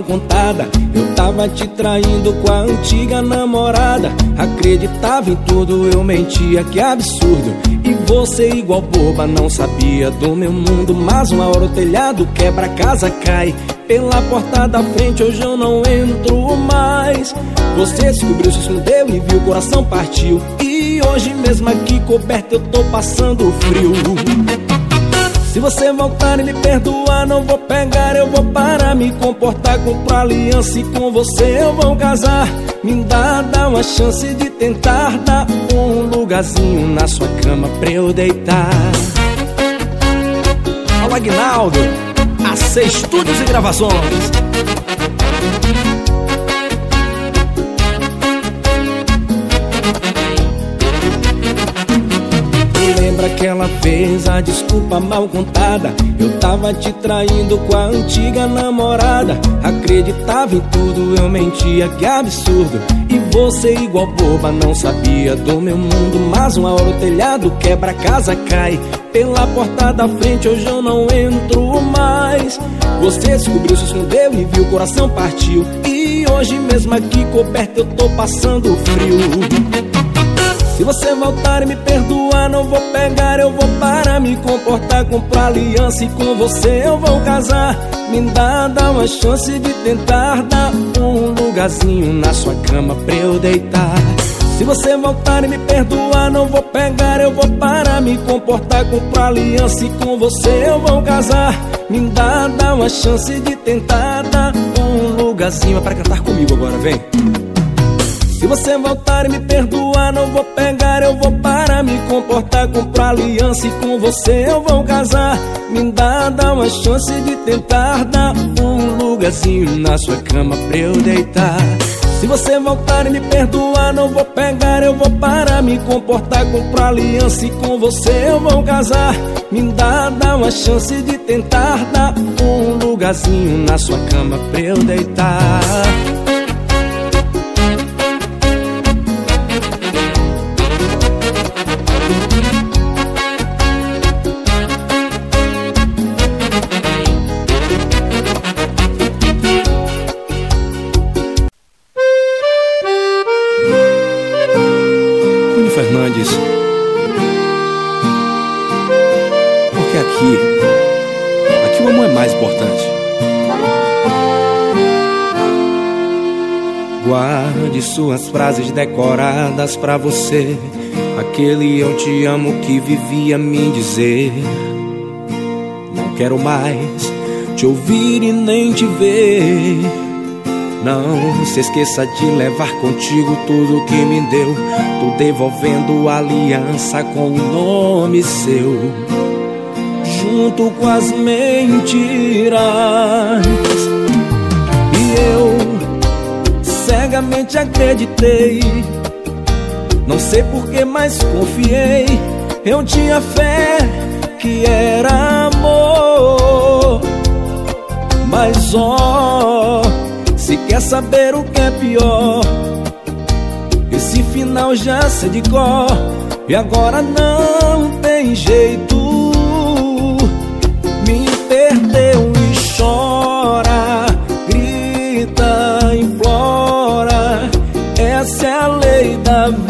mal contada. Eu tava te traindo com a antiga namorada. Acreditava em tudo, eu mentia, que absurdo. E você igual boba, não sabia do meu mundo. Mas uma hora o telhado quebra, a casa cai. Pela porta da frente hoje eu não entro mais. Você descobriu, se escondeu e viu, o coração partiu. E hoje mesmo aqui coberto eu tô passando frio se você voltar e me perdoar, não vou pegar, eu vou parar, me comportar, comprar aliança e com você eu vou casar. Me dá, dá uma chance de tentar dar um lugarzinho na sua cama pra eu deitar. Fala Aguinaldo, AC Estúdios e Gravações. Lembra aquela vez a desculpa mal contada? Eu tava te traindo com a antiga namorada. Acreditava em tudo, eu mentia, que absurdo. E você igual boba não sabia do meu mundo. Mas uma hora o telhado quebra, a casa cai. Pela porta da frente hoje eu não entro mais. Você descobriu, se escondeu e viu, o coração partiu. E hoje mesmo aqui coberto eu tô passando frio se você voltar e me perdoar, não vou pegar, eu vou parar, me comportar, comprar aliança e com você eu vou casar. Me dá, dá uma chance de tentar dar um lugarzinho na sua cama pra eu deitar. Se você voltar e me perdoar, não vou pegar, eu vou parar, me comportar, comprar aliança e com você eu vou casar. Me dá, dá uma chance de tentar dar um lugarzinho para cantar comigo agora, vem. Se você voltar e me perdoar, não vou pegar, eu vou parar, me comportar, comprar aliança e com você eu vou casar. Me dá, dá uma chance de tentar dar um lugarzinho na sua cama pra eu deitar. Se você voltar e me perdoar, não vou pegar, eu vou parar, me comportar, comprar aliança e com você eu vou casar. Me dá, dá uma chance de tentar dar um lugarzinho na sua cama pra eu deitar. Suas frases decoradas pra você. Aquele eu te amo que vivia me dizer. Não quero mais te ouvir e nem te ver. Não se esqueça de levar contigo tudo que me deu. Tô devolvendo a aliança com o nome seu. Junto com as mentiras. E eu cegamente acreditei. Não sei por que mais confiei. Eu tinha fé que era amor. Mas ó, se quer saber o que é pior, esse final já sei de cor. E agora não tem jeito. Da.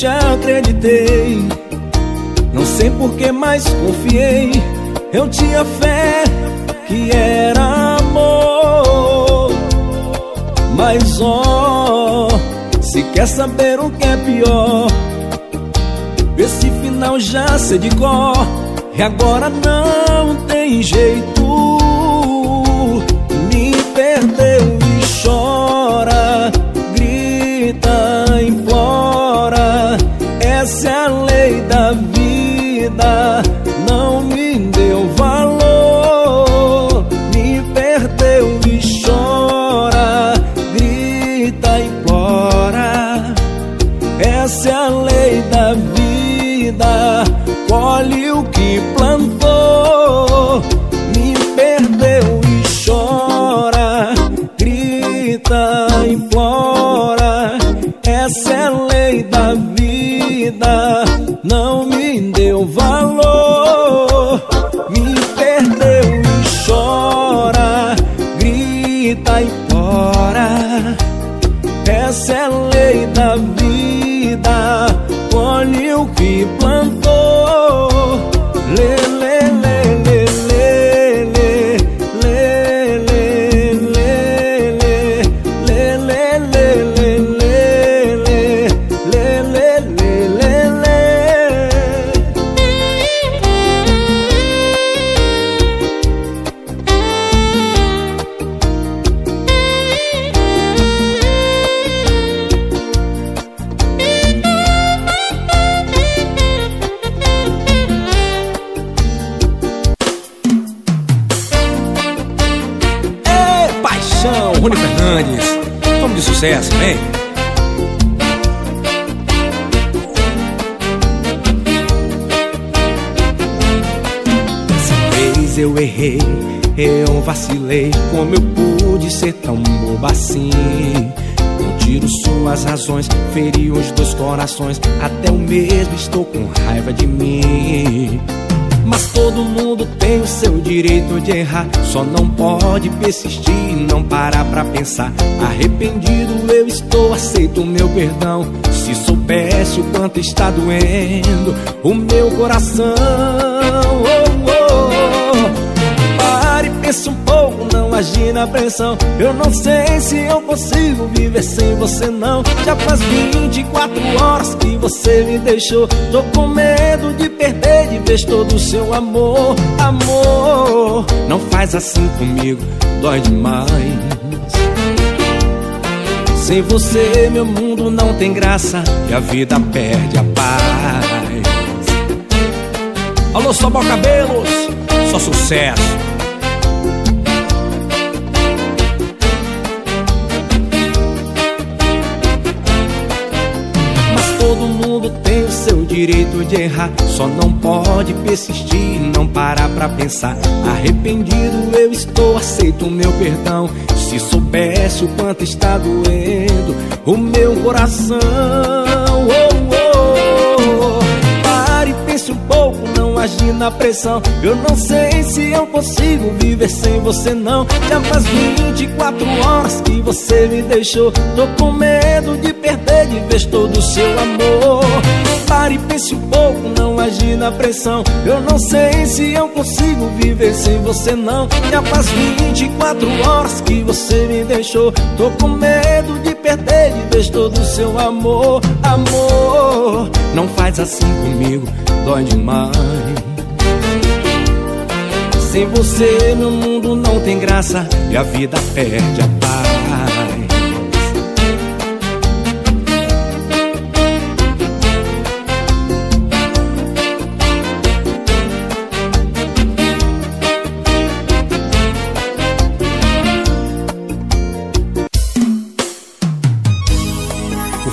Cegamente acreditei. Não sei por que mais confiei. Eu tinha fé que era amor. Mas ó, oh, se quer saber o que é pior, esse final já sei de cor. E agora não tem jeito. 那 Até eu mesmo estou com raiva de mim. Mas todo mundo tem o seu direito de errar. Só não pode persistir e não parar pra pensar. Arrependido eu estou, aceito o meu perdão. Se soubesse o quanto está doendo o meu coração. Pouco, não agir na pressão. Eu não sei se eu consigo viver sem você, não. Já faz 24 horas que você me deixou. Tô com medo de perder de vez todo o seu amor. Amor, não faz assim comigo, dói demais. Sem você, meu mundo não tem graça e a vida perde a paz. Alô, Sobal Cabelos, só sucesso. Direito de errar. Só não pode persistir e não parar pra pensar. Arrependido eu estou, aceito o meu perdão. Se soubesse o quanto está doendo o meu coração. Oh, oh, oh. Pare e pense um pouco, não agir na pressão. Eu não sei se eu consigo viver sem você, não. Já faz 24 horas que você me deixou. Tô com medo de perder de vez todo o seu amor. Pare pense um pouco, não agir na pressão. Eu não sei se eu consigo viver sem você, não. Já faz 24 horas que você me deixou. Tô com medo de perder de vez todo o seu amor. Amor, não faz assim comigo, dói demais. Sem você, meu mundo não tem graça e a vida perde a paz.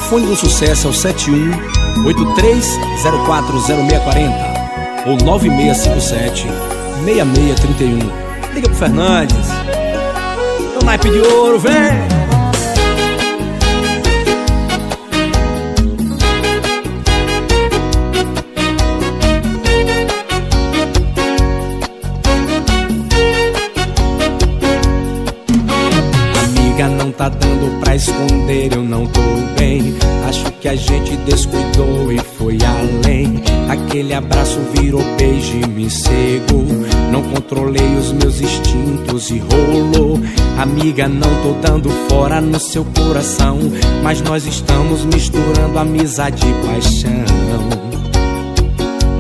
O fone do sucesso é o 71 83040640 ou 9657 6631. Liga pro Fernandes. É o naipe de ouro, vem! Tá dando pra esconder, eu que a gente descuidou e foi além. Aquele abraço virou beijo e me cegou. Não controlei os meus instintos e rolou. Amiga, não tô dando fora no seu coração. Mas nós estamos misturando amizade e paixão.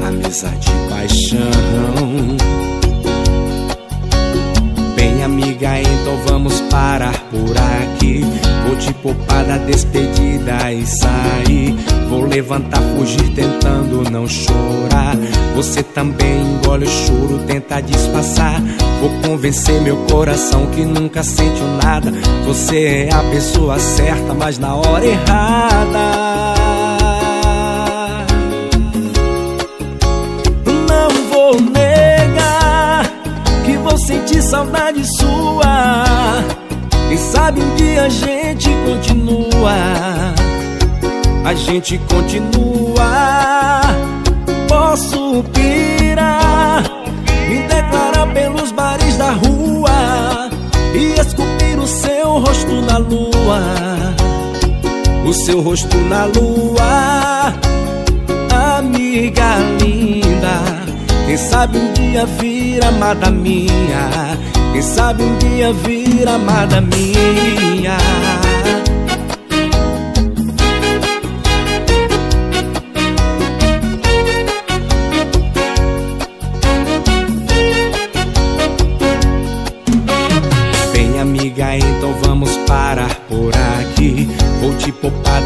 Amizade e paixão. Amiga, então vamos parar por aqui. Vou te poupar da despedida e sair. Vou levantar, fugir, tentando não chorar. Você também engole o choro, tenta disfarçar. Vou convencer meu coração que nunca sentiu nada. Você é a pessoa certa, mas na hora errada. Que vou sentir saudade sua. Quem sabe um dia a gente continua a gente continua. Posso pirar, me declarar pelos bares da rua e esculpir o seu rosto na lua. O seu rosto na lua, amiga linda. Quem sabe um dia vir amada minha. Quem sabe um dia vir amada minha.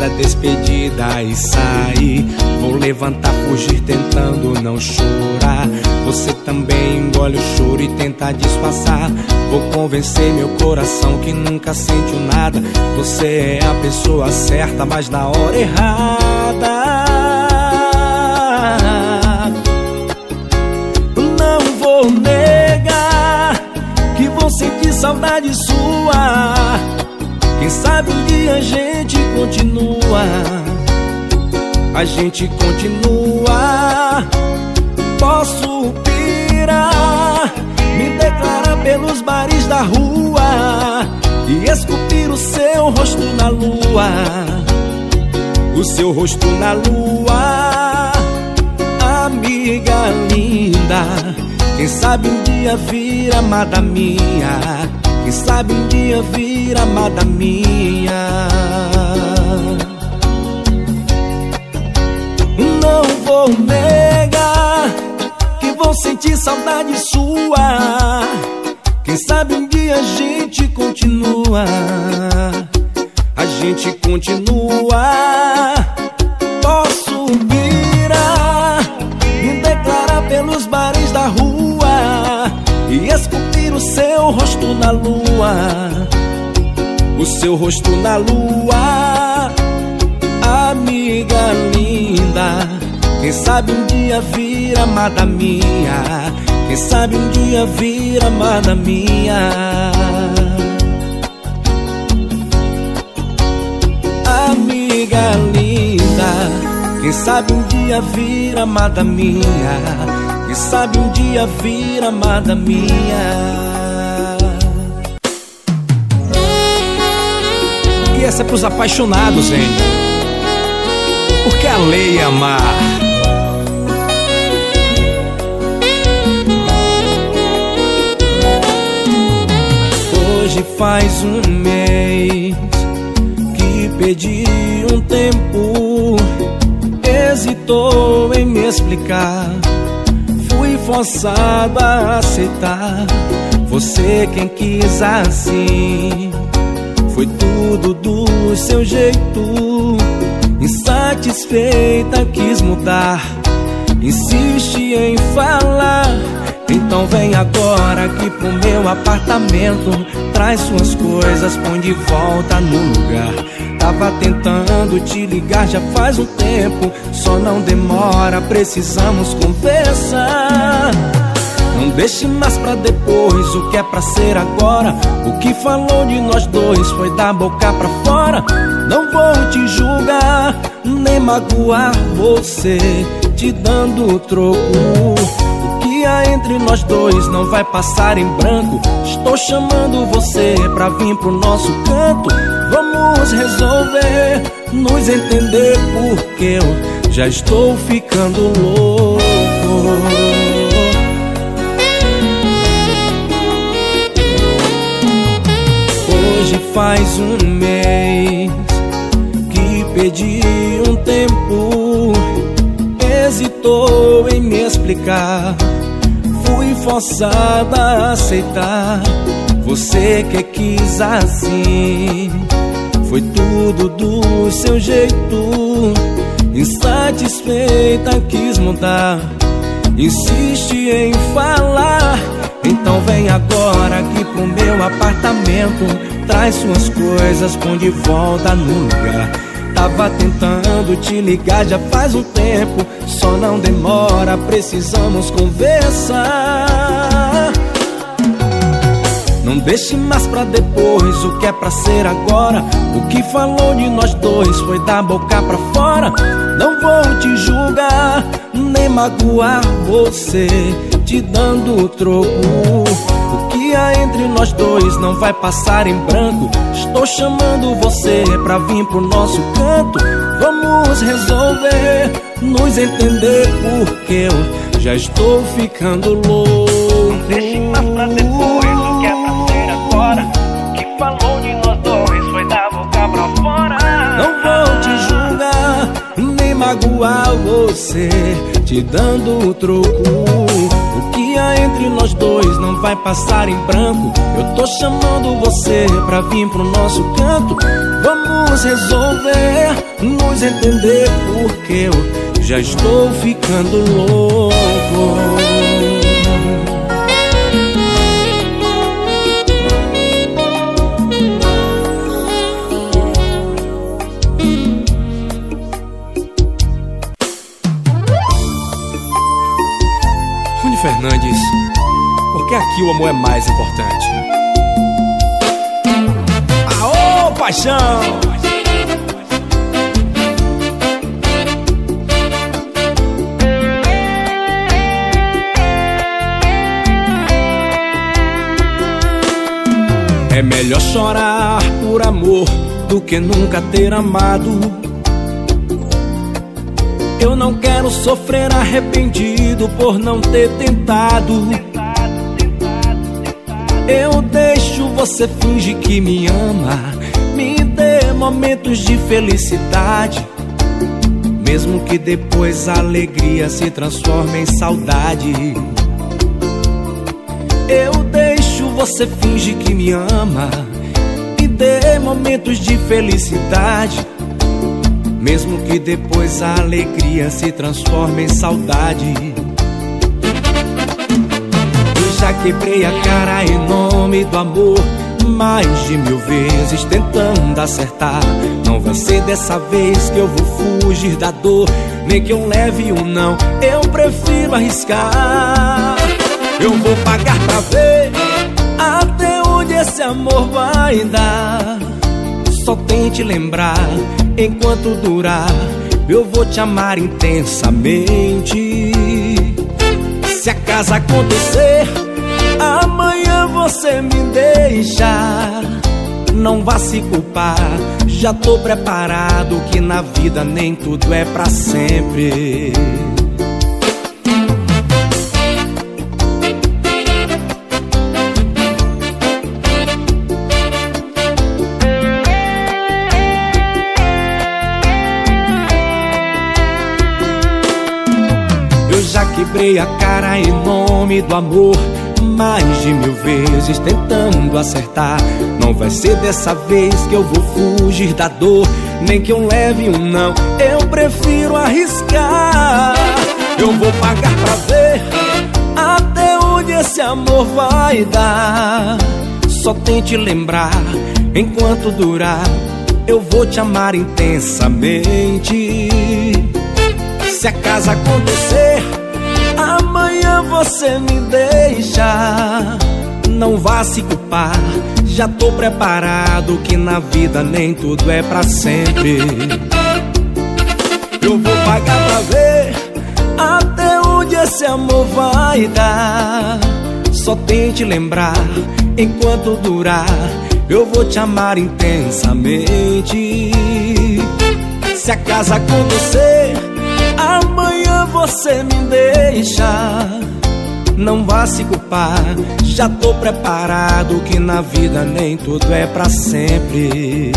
Poupar despedida e sair. Vou levantar, fugir, tentando não chorar. Você também engole o choro e tenta disfarçar. Vou convencer meu coração que nunca sentiu nada. Você é a pessoa certa, mas na hora errada. Não vou negar que vou sentir saudade sua sabe um dia a gente continua. A gente continua. Posso pirar Me declarar pelos bares da rua E esculpir o seu rosto na lua. O seu rosto na lua Amiga linda. Quem sabe um dia vir amada minha quem sabe um dia vir amada minha. Não vou negar Que vou sentir saudade sua. Quem sabe um dia a gente continua. A gente continua lua O seu rosto na lua. Amiga linda Quem sabe um dia vir amada minha? Quem sabe um dia vir amada minha? Amiga linda Quem sabe um dia vir amada minha? Quem sabe um dia vir amada minha essa é pros apaixonados, hein? Porque a lei é amar. Hoje faz um mês Que pedi um tempo. Hesitou em me explicar. Forçado a aceitar. Você quem quis assim Foi tudo do seu jeito. Insatisfeita quis mudar. Insiste em falar. Então vem agora aqui pro meu apartamento. Traz suas coisas, põe de volta no lugar. Tava tentando te ligar já faz um tempo. Só não demora, precisamos conversar Não deixe mais pra depois o que é pra ser agora. O que falou de nós dois foi da boca pra fora. Não vou te julgar, nem magoar você Te dando troco. O que há entre nós dois não vai passar em branco. Estou chamando você pra vir pro nosso canto. Vamos resolver, nos entender porque eu já estou ficando louco faz um mês que pedi um tempo Hesitou em me explicar. Fui forçada a aceitar. Você que quis assim foi tudo do seu jeito. Insatisfeita, quis mudar. Insiste em falar. Então vem agora aqui pro meu apartamento. Traz suas coisas, põe de volta no lugar. Tava tentando te ligar já faz um tempo. Só não demora, precisamos conversar. Não deixe mais pra depois o que é pra ser agora. O que falou de nós dois foi da boca pra fora. Não vou te julgar, nem magoar você, te dando troco. O que há entre nós dois não vai passar em branco. Estou chamando você pra vir pro nosso canto. Vamos resolver, nos entender, porque eu já estou ficando louco. Magoar você, te dando o troco. O que há entre nós dois não vai passar em branco. Eu tô chamando você pra vir pro nosso canto. Vamos resolver, nos entender, porque eu já estou ficando louco. Porque aqui o amor é mais importante. Aô, paixão! É melhor chorar por amor do que nunca ter amado. Eu não quero sofrer arrependido por não ter tentado. Eu deixo você fingir que me ama. Me dê momentos de felicidade. Mesmo que depois a alegria se transforme em saudade. Eu deixo você fingir que me ama. Me dê momentos de felicidade. Mesmo que depois a alegria se transforme em saudade quebrei a cara em nome do amor Mais de mil vezes tentando acertar. Não vai ser dessa vez que eu vou fugir da dor Nem que eu leve um não, eu prefiro arriscar. Eu vou pagar pra ver Até onde esse amor vai dar. Só tente lembrar enquanto durar, eu vou te amar intensamente. Se a casa acontecer, amanhã você me deixa. Não vá se culpar, já tô preparado que na vida nem tudo é para sempre. quebrei a cara em nome do amor mais de mil vezes tentando acertar. Não vai ser dessa vez que eu vou fugir da dor, nem que eu leve um não. Eu prefiro arriscar. Eu vou pagar pra ver até onde esse amor vai dar. Só tente lembrar enquanto durar. Eu vou te amar intensamente. Se a casa acontecer você me deixa. Não vá se culpar Já tô preparado que na vida nem tudo é pra sempre. Eu vou pagar pra ver Até onde esse amor vai dar. Só tente lembrar Enquanto durar Eu vou te amar intensamente. Se a casa acontecer você me deixa. Não vá se culpar Já tô preparado que na vida nem tudo é pra sempre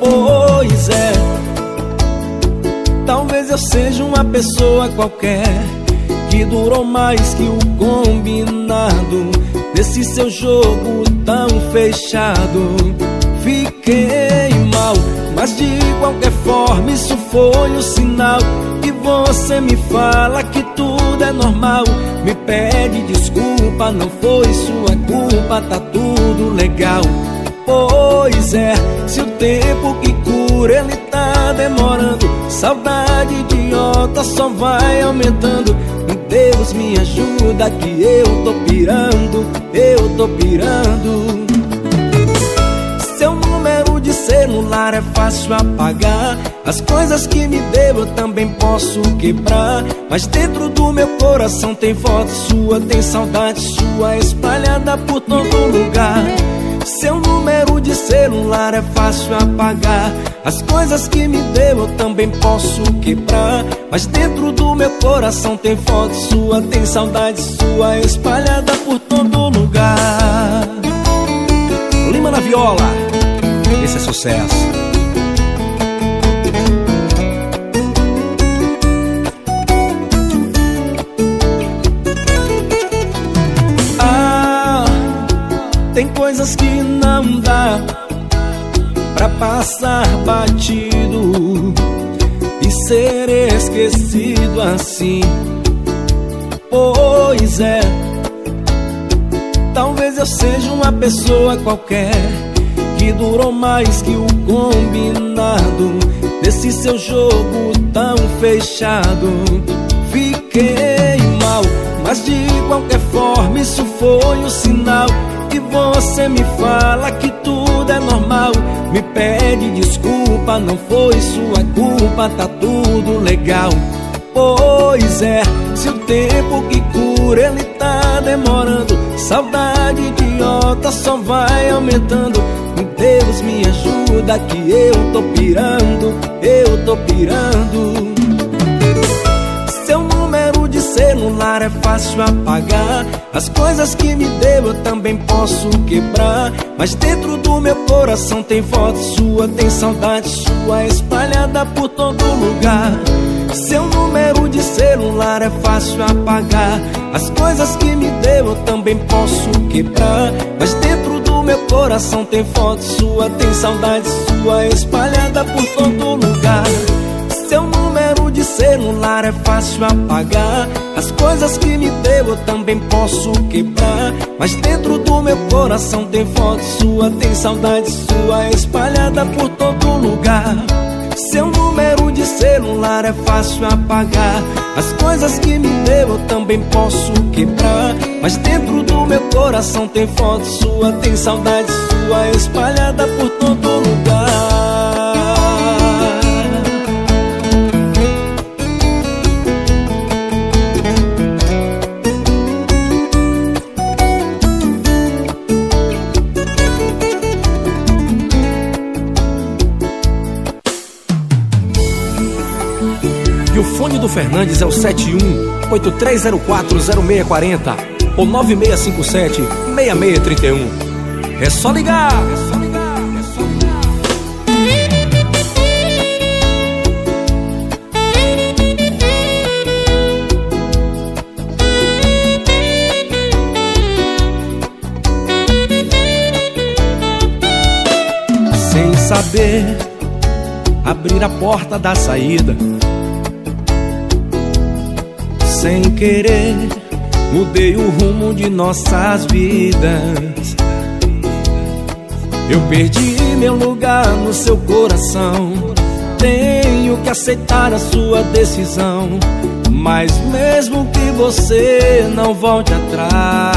Pois é, talvez eu seja uma pessoa qualquer que durou mais que o combinado nesse seu jogo tão fechado. Fiquei mal, mas de qualquer forma isso foi o sinal que você me fala que tudo é normal. Me pede desculpa, não foi sua culpa, tá tudo legal. Pois é, se o tempo que cura ele tá demorando, saudade idiota só vai aumentando. Deus me ajuda que eu tô pirando, eu tô pirando. Seu número de celular é fácil apagar. As coisas que me deu eu também posso quebrar. Mas dentro do meu coração tem foto sua, tem saudade sua espalhada por todo lugar. Seu número de celular é fácil apagar. As coisas que me deu eu também posso quebrar. Mas dentro do meu coração tem foto sua, tem saudade sua espalhada por todo lugar. Lima na viola, esse é sucesso. Coisas que não dá pra passar batido e ser esquecido assim. Pois é, talvez eu seja uma pessoa qualquer que durou mais que o combinado nesse seu jogo tão fechado. Fiquei mal, mas de qualquer forma isso foi um sinal que você me fala que tudo é normal. Me pede desculpa, não foi sua culpa, tá tudo legal. Pois é, se o tempo que cura ele tá demorando. Saudade idiota só vai aumentando. Deus me ajuda que eu tô pirando, eu tô pirando celular é fácil apagar. As coisas que me deu eu também posso quebrar. Mas dentro do meu coração tem foto sua Tem saudade sua espalhada por todo lugar. Seu número de celular é fácil apagar. As coisas que me deu eu também posso quebrar. Mas dentro do meu coração tem foto sua Tem saudade sua espalhada por todo lugar celular é fácil apagar. As coisas que me deu eu também posso quebrar. Mas dentro do meu coração tem foto sua Tem saudade sua espalhada por todo lugar. Seu número de celular é fácil apagar. As coisas que me deu eu também posso quebrar. Mas dentro do meu coração tem foto sua Tem saudade sua espalhada por todo lugar Fernandes é o 71 83040640 ou 9657 6631. É só ligar! É só ligar! É só ligar! Sem saber abrir a porta da saída sem querer Mudei o rumo de nossas vidas. Eu perdi meu lugar no seu coração. Tenho que aceitar a sua decisão. Mas mesmo que você não volte atrás.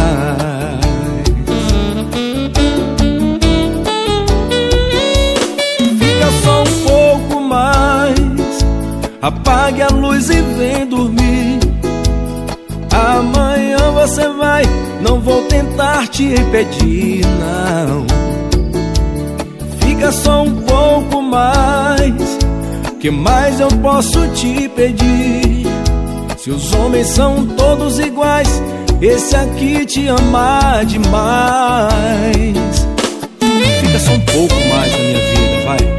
Fica só um pouco mais. Apague a luz e vem dormir Amanhã você vai, não vou tentar te impedir, não. Fica só um pouco mais, que mais eu posso te pedir? Se os homens são todos iguais, esse aqui te ama demais. Fica só um pouco mais na minha vida, vai.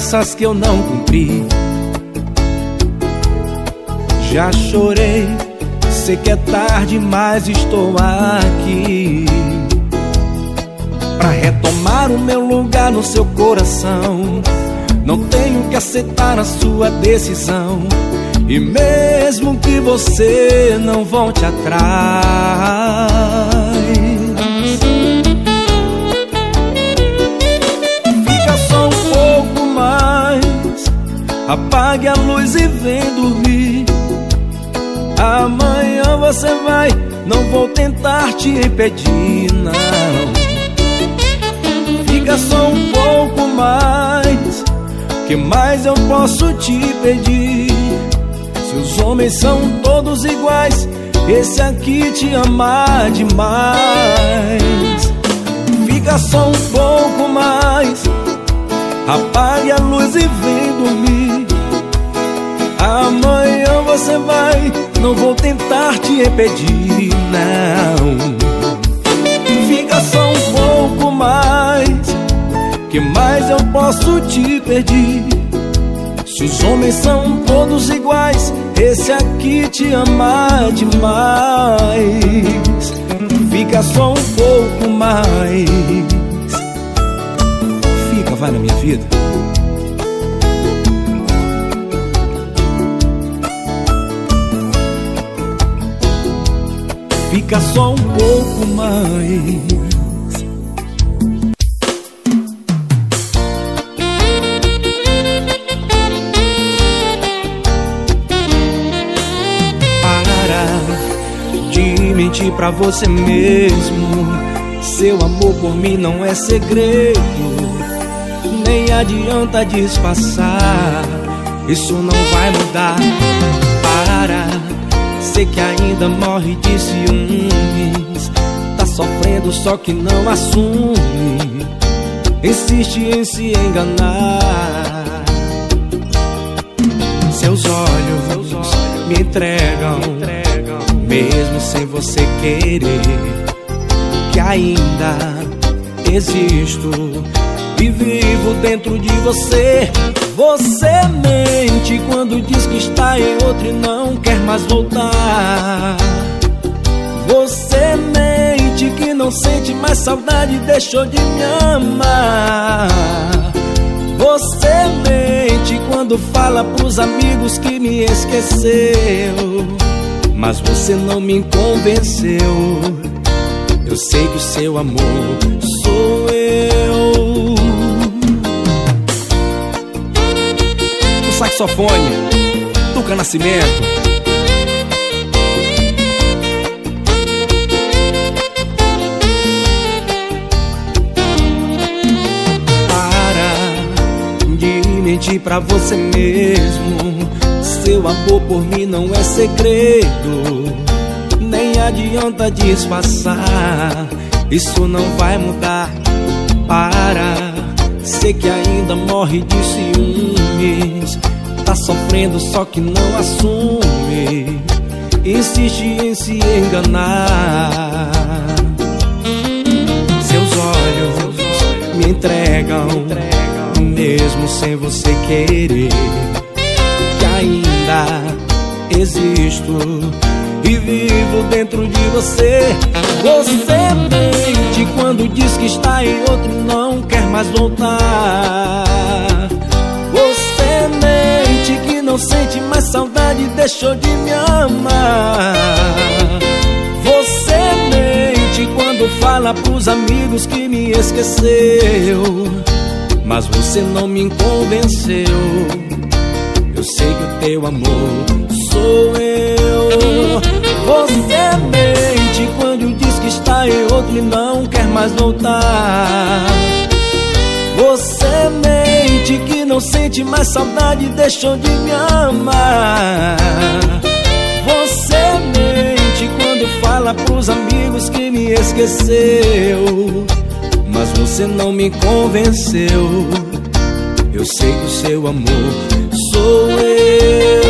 Promessas que eu não cumpri. Já chorei, sei que é tarde, mas estou aqui para retomar o meu lugar no seu coração. Não tenho que aceitar a sua decisão. E mesmo que você não volte atrás, você vai, não vou tentar te impedir, não. Fica só um pouco mais. Que mais eu posso te pedir? Se os homens são todos iguais, esse aqui te ama demais. Fica só um pouco mais. Apague a luz e vem dormir. Amanhã você vai, não vou tentar te impedir, não. Fica só um pouco mais. Que mais eu posso te pedir? Se os homens são todos iguais, esse aqui te ama demais. Fica só um pouco mais. Fica, vai na minha vida. Fica só um pouco mais. mentir pra você mesmo. Seu amor por mim não é segredo, nem adianta disfarçar. Isso não vai mudar. Para, sei que ainda morre de ciúmes. Tá sofrendo, só que não assume. Insiste em se enganar. Seus olhos me entregam mesmo sem você querer, que ainda existo e vivo dentro de você. Você mente quando diz que está em outro e não quer mais voltar. Você mente que não sente mais saudade, deixou de me amar. Você mente quando fala pros amigos que me esqueceu. Mas você não me convenceu. Eu sei que o seu amor sou eu. Saxofone, Tuca Nascimento. Para de mentir pra você mesmo seu amor por mim não é segredo, nem adianta disfarçar. Isso não vai mudar. Para, sei que ainda morre de ciúmes. Tá sofrendo, só que não assume. Insiste em se enganar. Seus olhos me entregam, mesmo sem você querer ainda existo e vivo dentro de você. Você mente quando diz que está em outro não quer mais voltar. Não sente mais saudade, deixou de me amar. Você mente quando fala pros amigos que me esqueceu. Mas você não me convenceu. Eu sei que o teu amor sou eu. Você mente quando diz que está em outro e não quer mais voltar. Mente que não sente mais saudade, deixou de me amar. Você mente fora pros amigos que me esqueceu Mas você não me convenceu Eu sei que o seu amor sou eu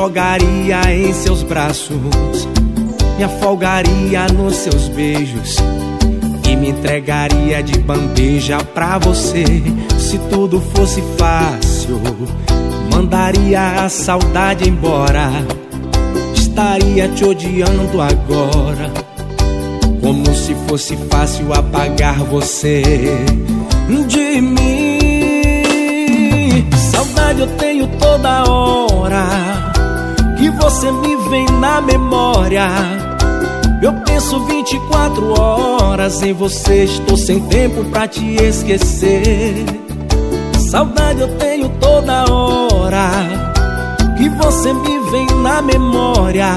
jogaria em seus braços, me afogaria nos seus beijos e me entregaria de bandeja pra você. Se tudo fosse fácil, mandaria a saudade embora. Estaria te odiando agora, como se fosse fácil apagar você de mim. Saudade eu tenho toda hora que você me vem na memória. Eu penso 24 horas em você, estou sem tempo pra te esquecer. Saudade eu tenho toda hora que você me vem na memória.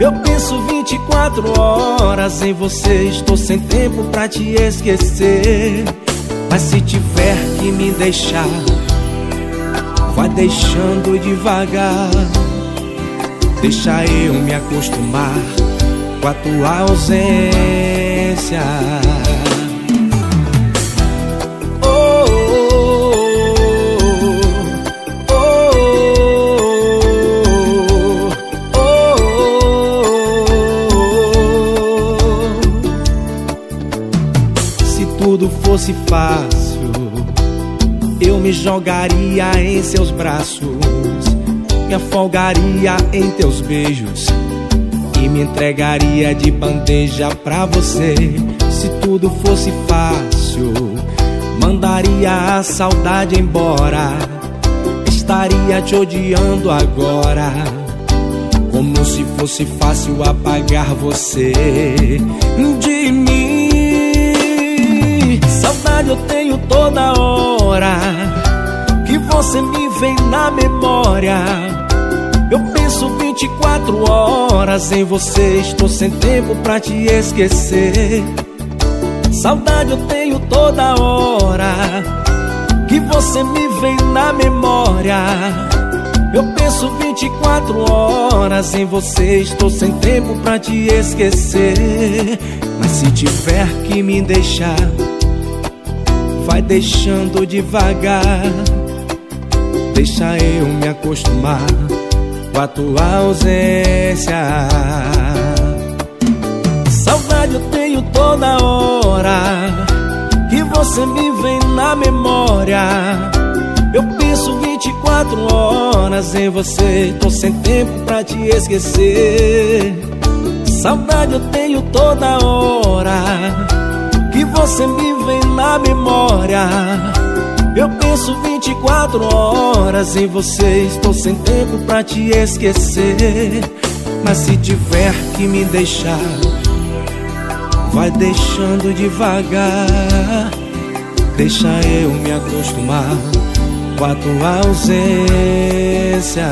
Eu penso 24 horas em você, estou sem tempo pra te esquecer. Mas se tiver que me deixar, vai deixando devagar. Deixa eu me acostumar com a tua ausência. Se tudo fosse fácil, eu me jogaria em seus braços me afogaria em teus beijos e me entregaria de bandeja pra você. Se tudo fosse fácil, mandaria a saudade embora. Estaria te odiando agora, como se fosse fácil apagar você de mim. Saudade eu tenho toda hora que você me vem na memória. Eu penso 24 horas em você, estou sem tempo pra te esquecer. Saudade eu tenho toda hora, que você me vem na memória. Eu penso 24 horas em você, estou sem tempo pra te esquecer. Mas se tiver que me deixar, vai deixando devagar. Deixa eu me acostumar com a tua ausência. Saudade eu tenho toda hora que você me vem na memória. Eu penso 24 horas em você, tô sem tempo pra te esquecer. Saudade eu tenho toda hora que você me vem na memória. Eu penso 24 horas em você Estou sem tempo pra te esquecer. Mas se tiver que me deixar Vai deixando devagar. Deixa eu me acostumar Com a tua ausência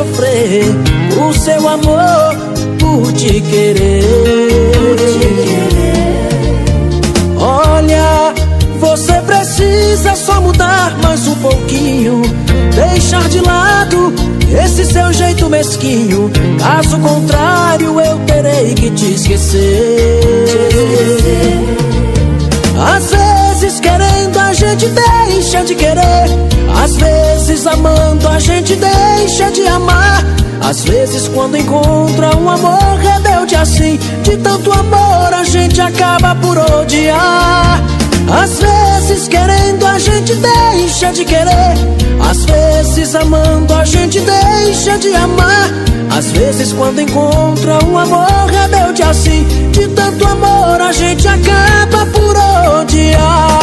sofrer o seu amor por te querer. Olha, você precisa só mudar mais um pouquinho, deixar de lado esse seu jeito mesquinho. Caso contrário, eu terei que te esquecer. Às vezes querendo a gente deixa de querer Às vezes amando a gente deixa de amar. Às vezes quando encontra um amor rebelde assim. De tanto amor a gente acaba por odiar. Às vezes querendo a gente deixa de querer. Às vezes amando a gente deixa de amar. Às vezes quando encontra um amor rebelde assim. De tanto amor a gente acaba por odiar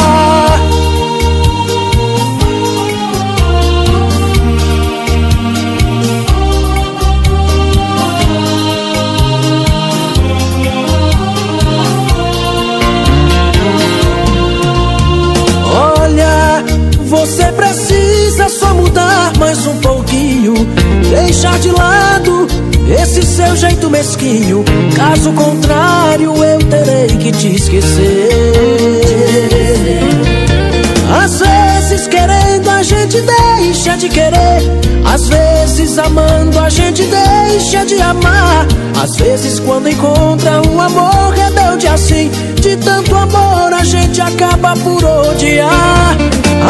pouquinho Deixar de lado esse seu jeito mesquinho. Caso contrário eu terei que te esquecer. Às vezes querendo a gente deixa de querer. Às vezes amando a gente deixa de amar. Às vezes quando encontra um amor rebelde assim De tanto amor a gente acaba por odiar.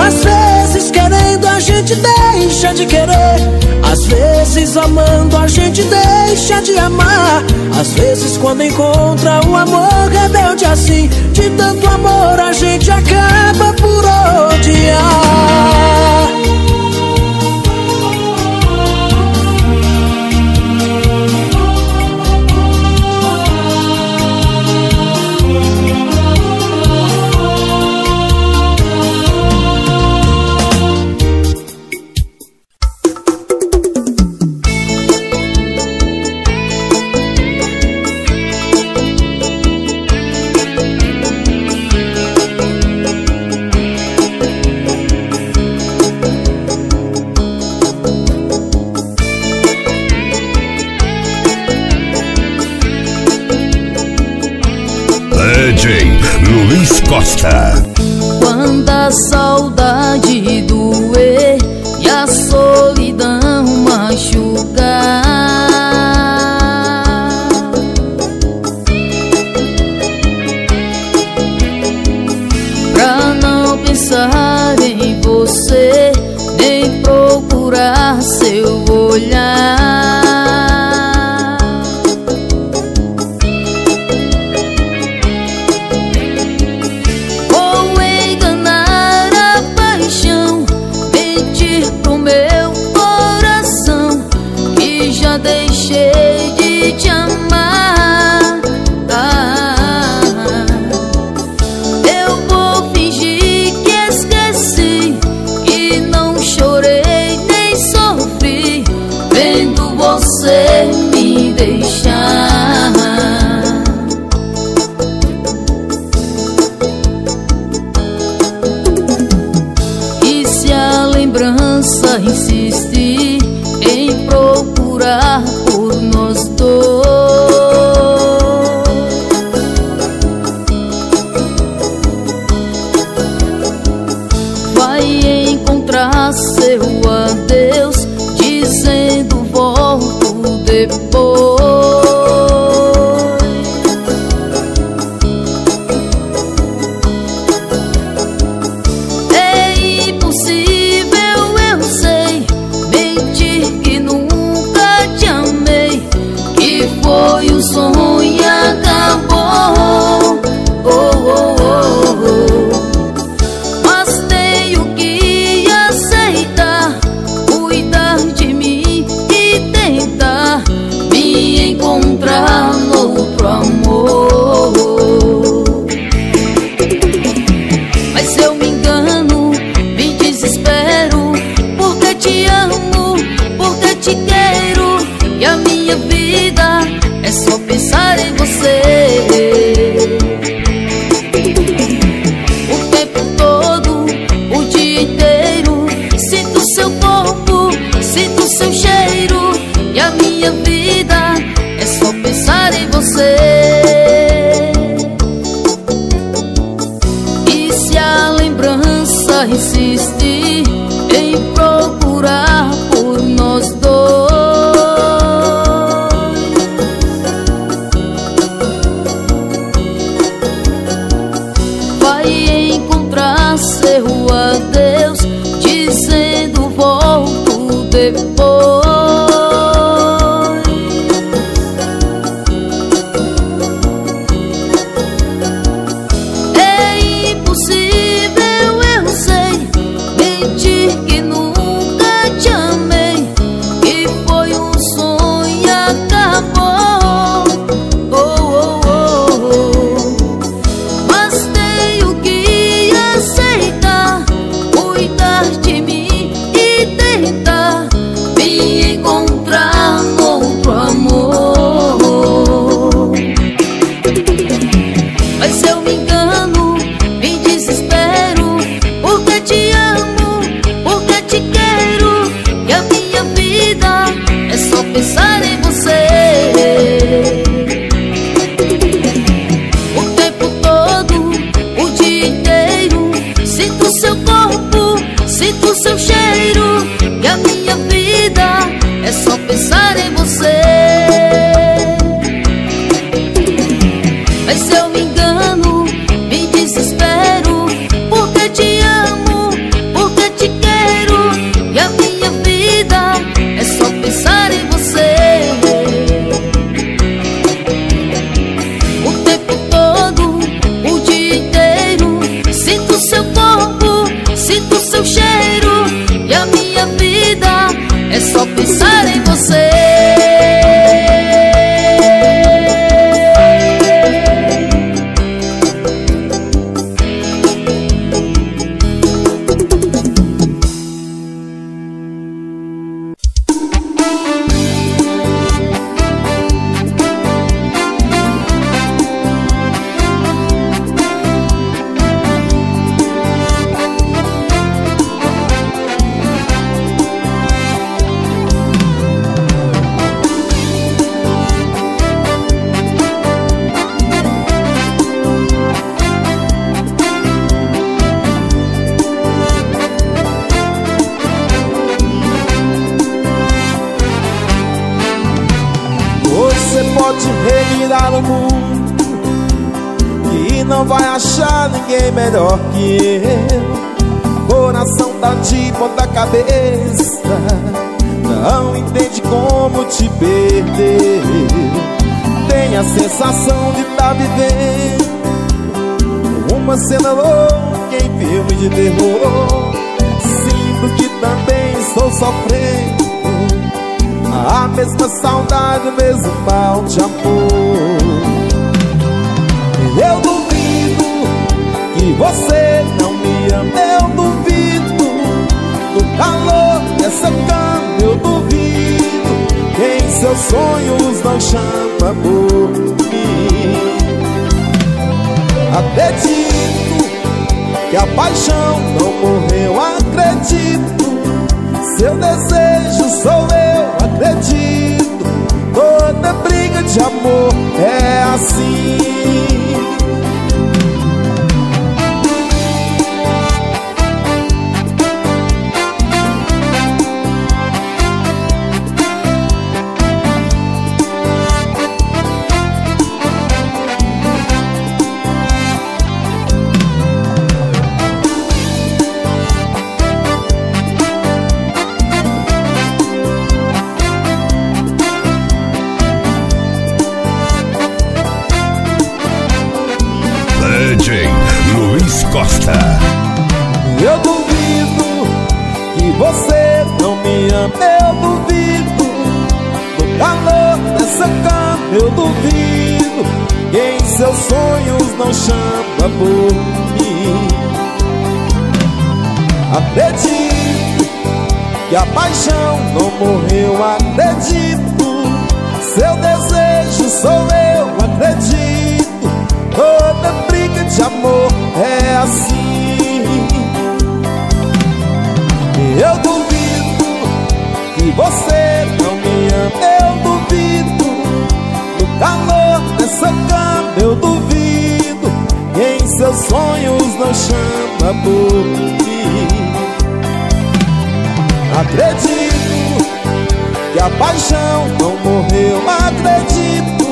Às vezes querendo a gente deixa de querer. Às vezes amando a gente deixa de amar. Às vezes quando encontra um amor rebelde assim. De tanto amor a gente acaba por odiar encontrar seu adeus dizendo volto depois. Revirar o mundo. E não vai achar ninguém melhor que eu. Coração tá de ponta cabeça. Não entende como te perder. Tem a sensação de tá vivendo Uma cena louca em filme de terror. Sinto que também estou sofrendo a mesma saudade, o mesmo mal de amor. Eu duvido que você não me ama. Eu duvido do calor dessa cama. Eu duvido que em seus sonhos não chama por mim. Acredito que a paixão não morreu. Acredito seu desejo sou eu, acredito. Toda briga de amor é assim Costa. Eu duvido que você não me ama Eu duvido. Do calor dessa cama Eu duvido que em seus sonhos não chama por mim. Acredito que a paixão não morreu Acredito, seu desejo sou eu de amor é assim. Eu duvido que Você não me ama, eu duvido No calor dessa cama. Eu duvido Quem em seus sonhos não chama por mim Acredito que a paixão não morreu. Acredito,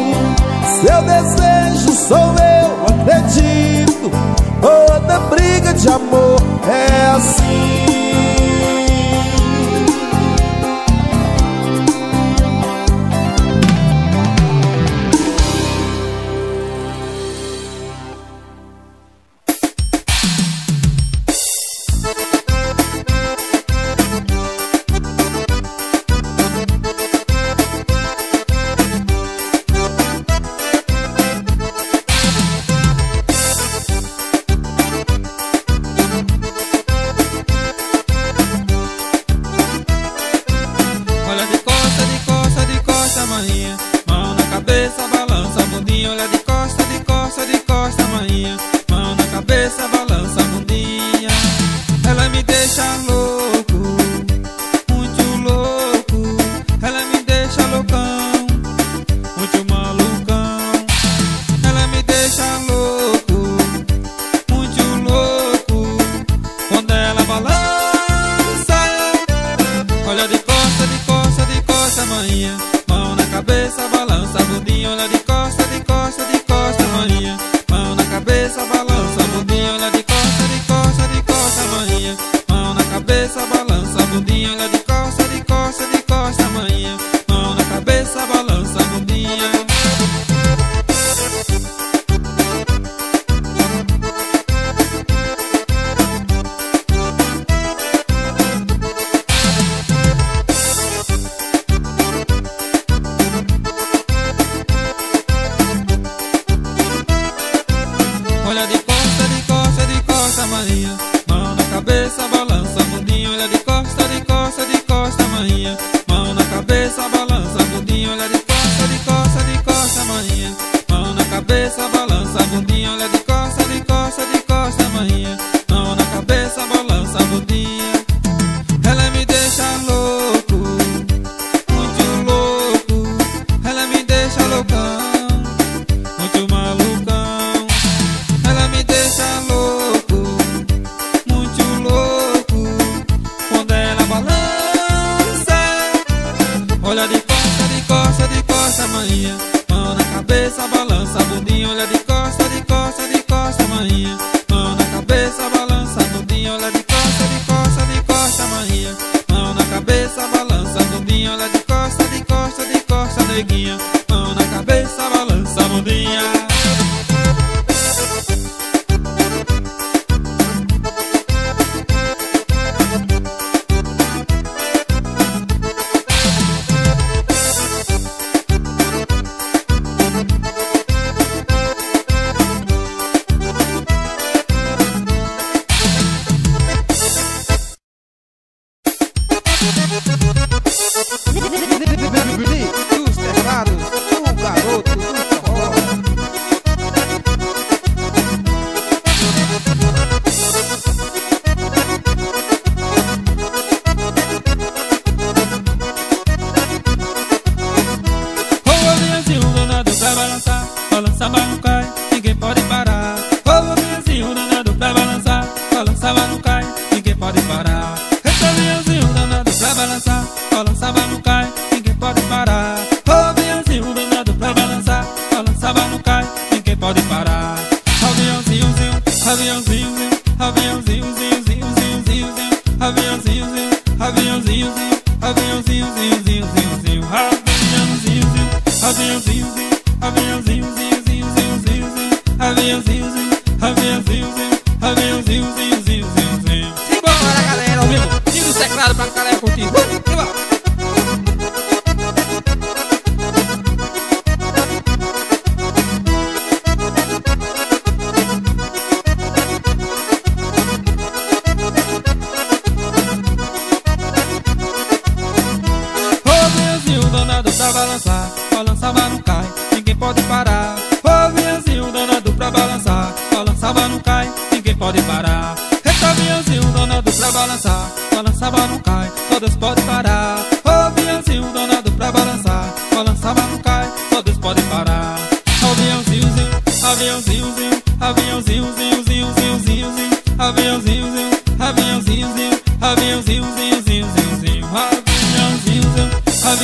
seu desejo sou eu. Acredito, toda briga de amor é assim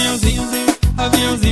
aviãozinho, aviãozinho,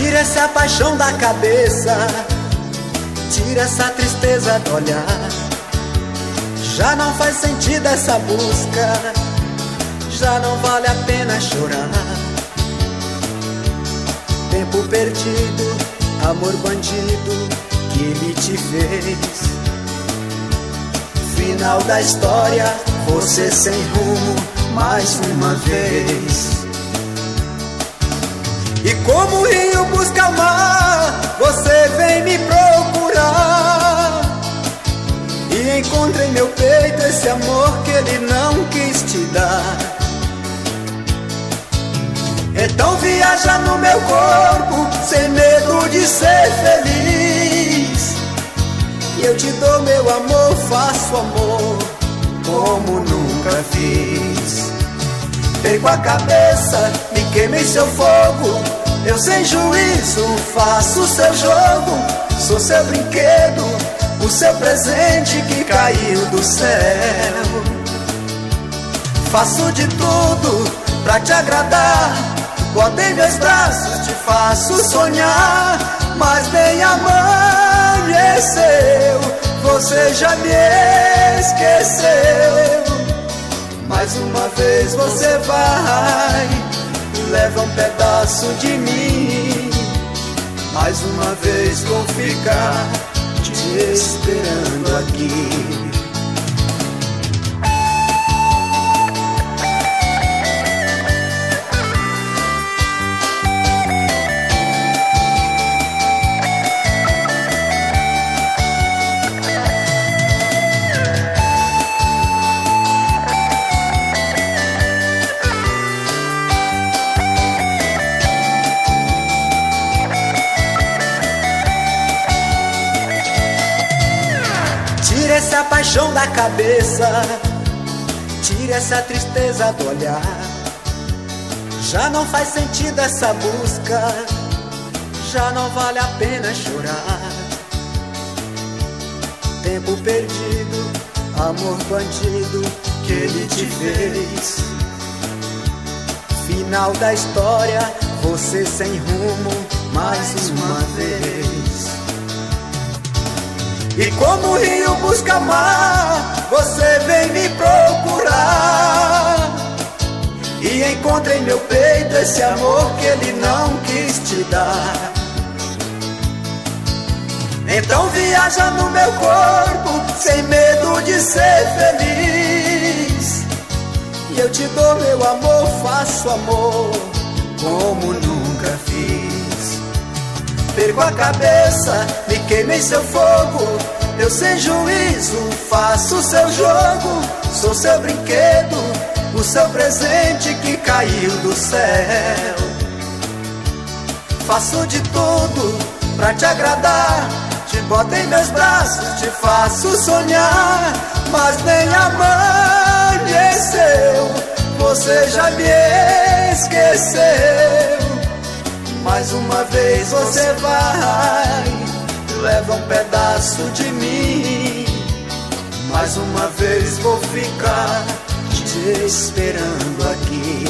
Tira essa paixão da cabeça, tira essa tristeza do olhar. Já não faz sentido essa busca, já não vale a pena chorar. Tempo perdido, amor bandido que ele te fez. Final da história, você sem rumo mais uma vez. E como o rio busca o mar, você vem me procurar. E encontra em meu peito esse amor que ele não quis te dar. Então viaja no meu corpo, sem medo de ser feliz. E eu te dou meu amor, faço amor, como nunca fiz. Perco a cabeça, me queima em seu fogo. Eu sem juízo faço seu jogo. Sou seu brinquedo, o seu presente que caiu do céu. Faço de tudo pra te agradar. Bota em meus braços, te faço sonhar. Mas nem amanheceu, você já me esqueceu. Mais uma vez você vai, leva um pedaço de mim. Mais uma vez vou ficar te esperando aqui. Cabeça, essa tristeza do olhar. Já não faz sentido essa busca, já não vale a pena chorar. Tempo perdido, amor bandido que ele te fez. Final da história, você sem rumo mais uma vez. E como o rio busca mar, você vem me procurar. E encontra em meu peito esse amor que ele não quis te dar. Então viaja no meu corpo, sem medo de ser feliz. E eu te dou meu amor, faço amor, como nunca fiz. Perco a cabeça, me queima em seu fogo. Eu sem juízo faço seu jogo. Sou seu brinquedo, o seu presente que caiu do céu. Faço de tudo pra te agradar. Te boto em meus braços, te faço sonhar. Mas nem amanheceu, você já me esqueceu. Mais uma vez você vai, leva um pedaço de mim. Mais uma vez vou ficar te esperando aqui.